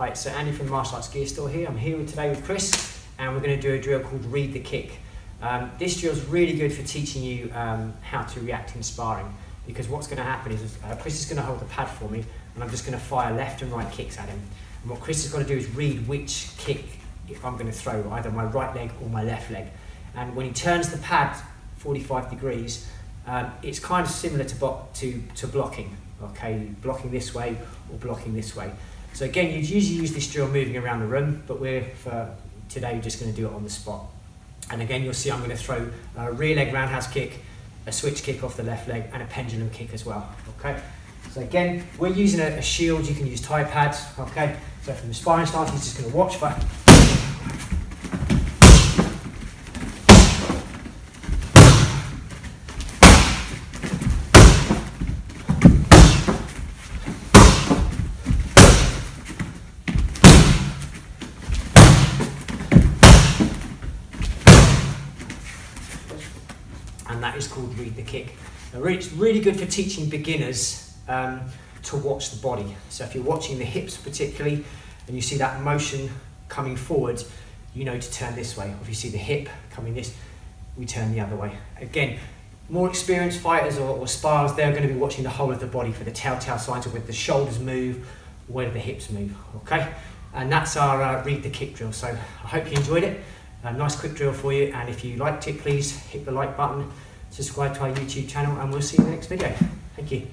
Right, so Andy from Martial Arts Gear Store here. I'm here today with Chris, and we're going to do a drill called Read the Kick. Um, this drill is really good for teaching you um, how to react in sparring, because what's going to happen is uh, Chris is going to hold the pad for me, and I'm just going to fire left and right kicks at him. And what Chris has got to do is read which kick if I'm going to throw, either my right leg or my left leg. And when he turns the pad 45 degrees, um, it's kind of similar to, to, to blocking, okay? Blocking this way or blocking this way. So again, you'd usually use this drill moving around the room, but we're, for today, just going to do it on the spot. And again, you'll see I'm going to throw a rear leg roundhouse kick, a switch kick off the left leg, and a pendulum kick as well, okay? So again, we're using a, a shield, you can use Thai pads, okay? So from the sparring stance, he's just going to watch for and that is called Read the Kick. Now, it's really good for teaching beginners um, to watch the body. So if you're watching the hips particularly, and you see that motion coming forward, you know to turn this way. If you see the hip coming this, we turn the other way. Again, more experienced fighters or, or they're going to be watching the whole of the body for the telltale signs of whether the shoulders move, whether the hips move, okay? And that's our uh, read the kick drill. So I hope you enjoyed it. A nice quick drill for you. And if you liked it, please hit the like button, subscribe to our YouTube channel, and we'll see you in the next video. Thank you.